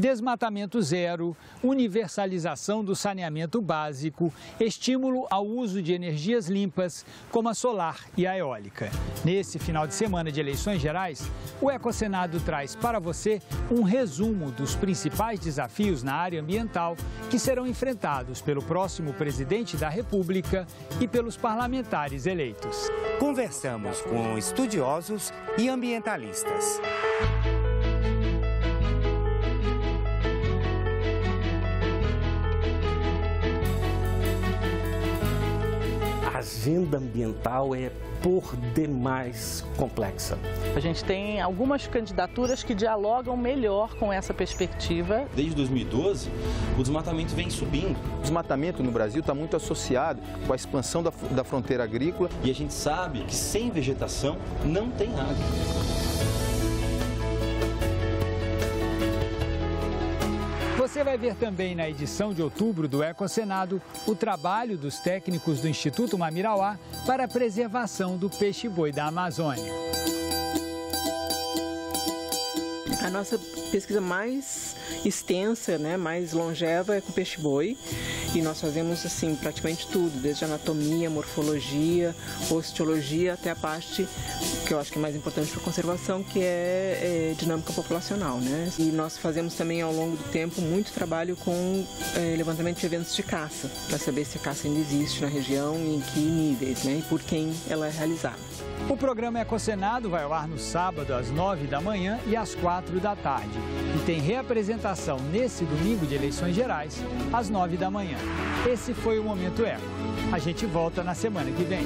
desmatamento zero, universalização do saneamento básico, estímulo ao uso de energias limpas, como a solar e a eólica. Nesse final de semana de eleições gerais, o Ecosenado traz para você um resumo dos principais desafios na área ambiental que serão enfrentados pelo próximo presidente da República e pelos parlamentares eleitos. Conversamos com estudiosos e ambientalistas. Agenda ambiental é por demais complexa. A gente tem algumas candidaturas que dialogam melhor com essa perspectiva. Desde 2012, o desmatamento vem subindo. O desmatamento no Brasil está muito associado com a expansão da, da fronteira agrícola. E a gente sabe que sem vegetação não tem água. Você vai ver também na edição de outubro do Ecosenado o trabalho dos técnicos do Instituto Mamirauá para a preservação do peixe-boi da Amazônia. Nossa pesquisa mais extensa, né, mais longeva é com peixe-boi. E nós fazemos assim praticamente tudo, desde anatomia, morfologia, osteologia até a parte que eu acho que é mais importante para a conservação, que é, é, dinâmica populacional, né? E nós fazemos também ao longo do tempo muito trabalho com é, levantamento de eventos de caça, para saber se a caça ainda existe na região e em que níveis, né? E por quem ela é realizada. O programa Ecocenado vai ao ar no sábado às 9 da manhã e às 4 da tarde. E tem reapresentação nesse domingo de eleições gerais, às 9 da manhã. Esse foi o Momento Eco. A gente volta na semana que vem.